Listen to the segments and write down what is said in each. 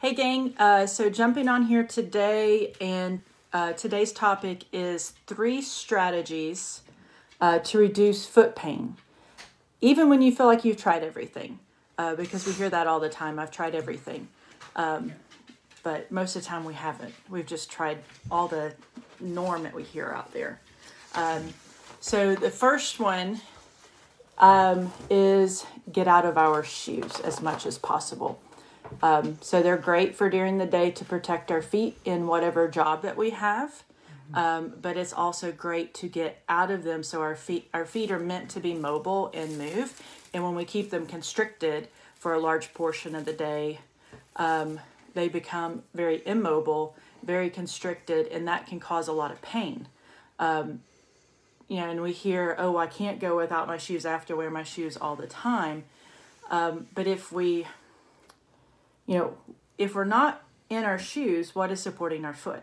Hey, gang. Uh, so, jumping on here today, and uh, today's topic is three strategies uh, to reduce foot pain, even when you feel like you've tried everything, uh, because we hear that all the time. I've tried everything. Um, but most of the time we haven't. We've just tried all the norm that we hear out there. Um, so, the first one um, is get out of our shoes as much as possible. Um, so they're great for during the day to protect our feet in whatever job that we have. Um, but it's also great to get out of them so our feet our feet are meant to be mobile and move. And when we keep them constricted for a large portion of the day, um, they become very immobile, very constricted, and that can cause a lot of pain. Um, you know, and we hear, oh, I can't go without my shoes. I have to wear my shoes all the time. Um, but if we you know, if we're not in our shoes, what is supporting our foot?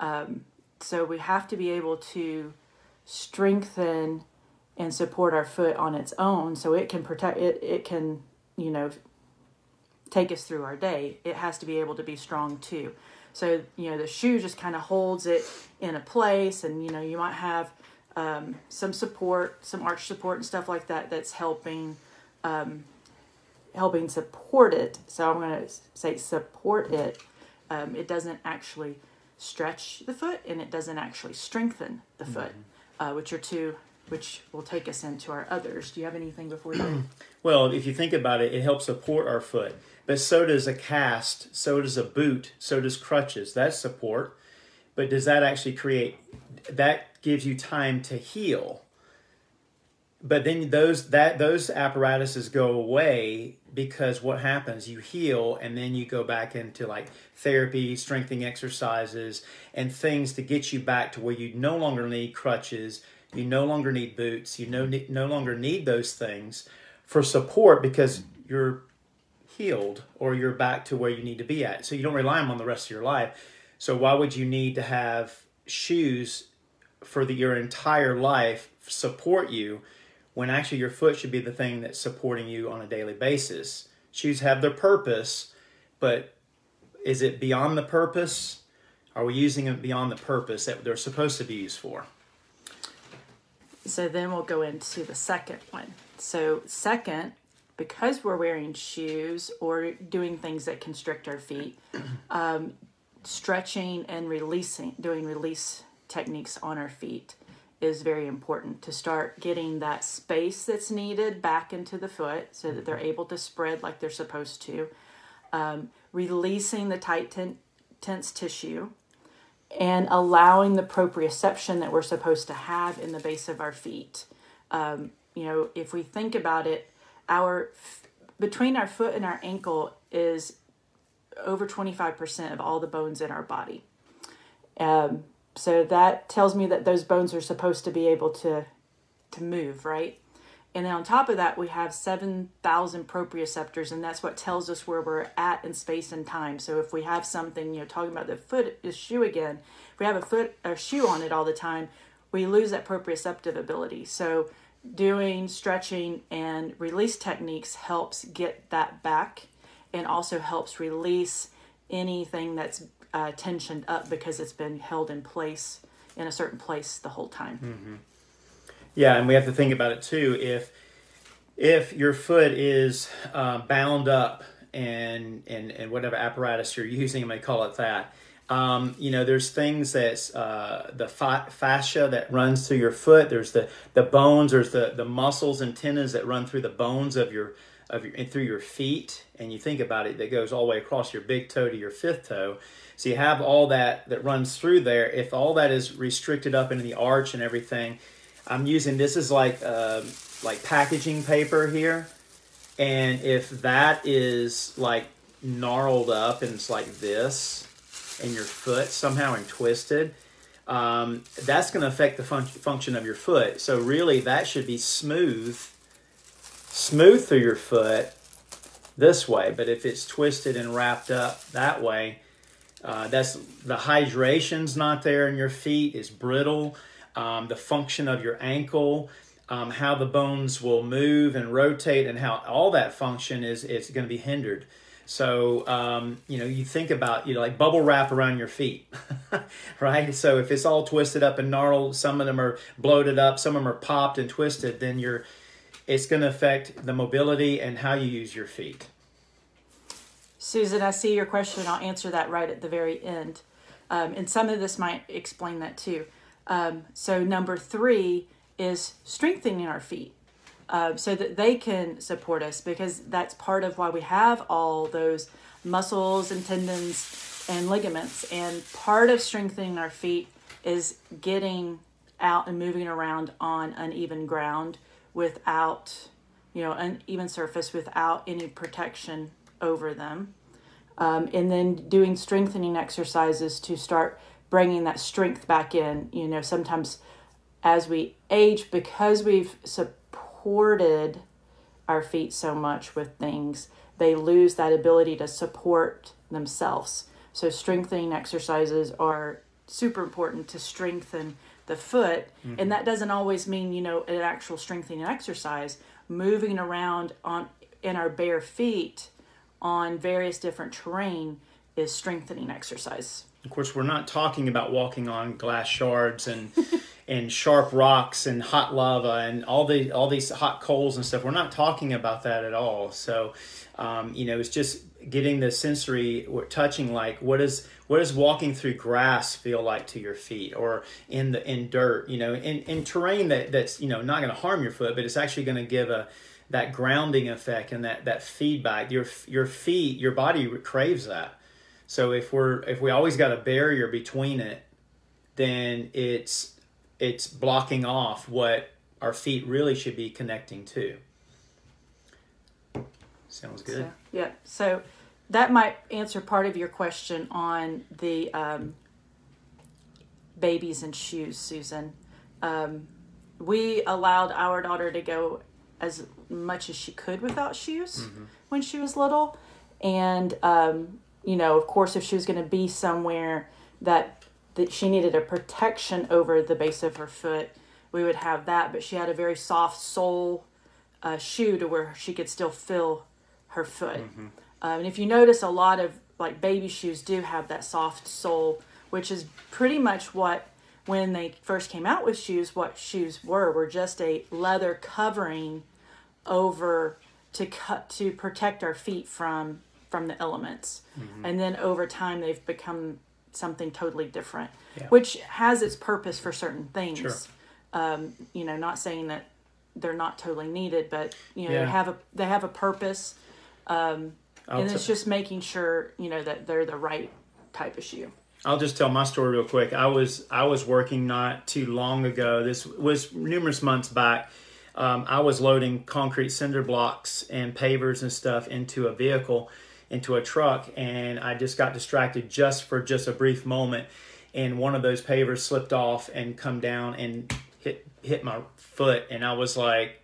Um, so we have to be able to strengthen and support our foot on its own so it can protect it it can you know take us through our day it has to be able to be strong too so you know the shoe just kind of holds it in a place and you know you might have um, some support some arch support and stuff like that that's helping um, helping support it. So I'm going to say support it. Um, it doesn't actually stretch the foot and it doesn't actually strengthen the mm-hmm. foot, uh, which are two which will take us into our others. Do you have anything before you? well, if you think about it, it helps support our foot. But so does a cast, so does a boot, so does crutches. That's support. But does that actually create, that gives you time to heal but then those that those apparatuses go away because what happens you heal and then you go back into like therapy strengthening exercises and things to get you back to where you no longer need crutches you no longer need boots you no no longer need those things for support because you're healed or you're back to where you need to be at. So you don't rely on them the rest of your life. So why would you need to have shoes for the, your entire life support you when actually your foot should be the thing that's supporting you on a daily basis. Shoes have their purpose, but is it beyond the purpose? Are we using them beyond the purpose that they're supposed to be used for? So then we'll go into the second one. So, second, because we're wearing shoes or doing things that constrict our feet, um, stretching and releasing, doing release techniques on our feet is very important to start getting that space that's needed back into the foot so that they're able to spread like they're supposed to. Um, releasing the tight ten- tense tissue and allowing the proprioception that we're supposed to have in the base of our feet. Um, you know, if we think about it, our between our foot and our ankle is over 25% of all the bones in our body. Um, so that tells me that those bones are supposed to be able to to move, right? And then on top of that, we have 7,000 proprioceptors, and that's what tells us where we're at in space and time. So if we have something, you know, talking about the foot is shoe again, if we have a foot or shoe on it all the time, we lose that proprioceptive ability. So doing stretching and release techniques helps get that back and also helps release anything that's uh, tensioned up because it's been held in place in a certain place the whole time. Mm-hmm. Yeah, and we have to think about it too. If if your foot is uh, bound up and, and and whatever apparatus you're using, you may call it that. Um, you know, there's things that's uh, the fa- fascia that runs through your foot. There's the the bones. There's the the muscles and tendons that run through the bones of your of your through your feet. And you think about it, that goes all the way across your big toe to your fifth toe. So you have all that that runs through there. If all that is restricted up into the arch and everything, I'm using this is like uh, like packaging paper here, and if that is like gnarled up and it's like this, in your foot somehow and twisted, um, that's going to affect the fun- function of your foot. So really, that should be smooth, smooth through your foot this way. But if it's twisted and wrapped up that way, uh, that's the hydration's not there in your feet. It's brittle. Um, the function of your ankle, um, how the bones will move and rotate, and how all that function is is going to be hindered. So um, you know, you think about you know like bubble wrap around your feet, right? So if it's all twisted up and gnarled, some of them are bloated up, some of them are popped and twisted, then you're it's going to affect the mobility and how you use your feet. Susan, I see your question. I'll answer that right at the very end. Um, and some of this might explain that too. Um, so, number three is strengthening our feet uh, so that they can support us because that's part of why we have all those muscles and tendons and ligaments. And part of strengthening our feet is getting out and moving around on uneven ground without, you know, an even surface without any protection over them. Um, and then doing strengthening exercises to start bringing that strength back in. You know, sometimes as we age, because we've supported our feet so much with things, they lose that ability to support themselves. So, strengthening exercises are super important to strengthen the foot. Mm-hmm. And that doesn't always mean, you know, an actual strengthening exercise. Moving around on in our bare feet on various different terrain is strengthening exercise. Of course, we're not talking about walking on glass shards and and sharp rocks and hot lava and all the all these hot coals and stuff. We're not talking about that at all. So, um, you know, it's just getting the sensory touching. Like, what is what does walking through grass feel like to your feet, or in the in dirt? You know, in in terrain that that's you know not going to harm your foot, but it's actually going to give a that grounding effect and that that feedback. Your your feet, your body craves that. So if we're if we always got a barrier between it, then it's it's blocking off what our feet really should be connecting to. Sounds good. So, yeah. So that might answer part of your question on the um, babies and shoes, Susan. Um, we allowed our daughter to go as much as she could without shoes mm-hmm. when she was little. And, um, you know, of course, if she was going to be somewhere that that she needed a protection over the base of her foot, we would have that. But she had a very soft sole uh, shoe to where she could still feel her foot. Mm-hmm. Um, and if you notice, a lot of like baby shoes do have that soft sole, which is pretty much what when they first came out with shoes, what shoes were were just a leather covering over to cut to protect our feet from from the elements. Mm-hmm. And then over time, they've become something totally different, yeah. which has its purpose for certain things. Sure. Um, you know, not saying that they're not totally needed, but you know, yeah. they have a they have a purpose, um, and t- it's just making sure you know that they're the right type of shoe. I'll just tell my story real quick. I was I was working not too long ago. This was numerous months back. Um, I was loading concrete cinder blocks and pavers and stuff into a vehicle into a truck and I just got distracted just for just a brief moment and one of those pavers slipped off and come down and hit hit my foot and I was like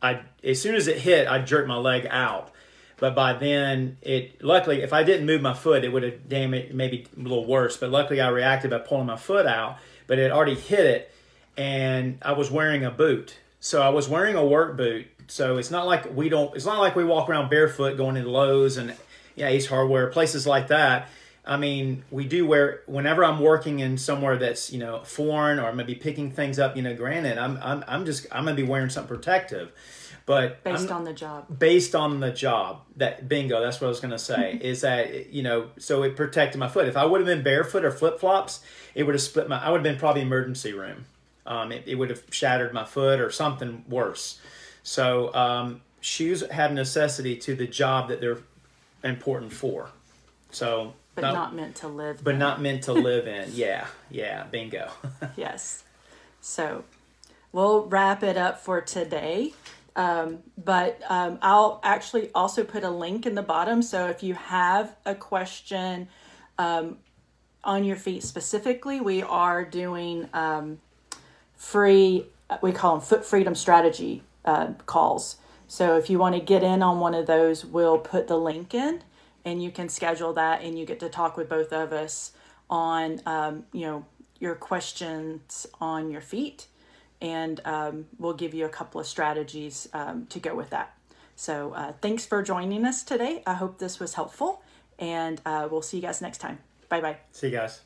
I as soon as it hit I jerked my leg out but by then it luckily if I didn't move my foot it would have damaged maybe a little worse but luckily I reacted by pulling my foot out but it already hit it and I was wearing a boot so I was wearing a work boot so it's not like we don't it's not like we walk around barefoot going into Lowe's and yeah, Ace Hardware, places like that. I mean, we do wear whenever I'm working in somewhere that's you know foreign or maybe picking things up. You know, granted, I'm I'm I'm just I'm gonna be wearing something protective, but based I'm, on the job. Based on the job, that bingo. That's what I was gonna say. is that you know so it protected my foot. If I would have been barefoot or flip flops, it would have split my. I would have been probably emergency room. Um, it, it would have shattered my foot or something worse. So um, shoes have necessity to the job that they're important for. So, but not, not meant to live. But in. not meant to live in. Yeah, yeah, bingo. yes. So, we'll wrap it up for today. Um, but um, I'll actually also put a link in the bottom. So if you have a question um, on your feet specifically, we are doing um, free, we call them foot freedom strategy uh, calls. So if you want to get in on one of those, we'll put the link in and you can schedule that and you get to talk with both of us on, um, you know, your questions on your feet. And um, we'll give you a couple of strategies um, to go with that. So uh, thanks for joining us today. I hope this was helpful, and uh, we'll see you guys next time. Bye bye. See you guys.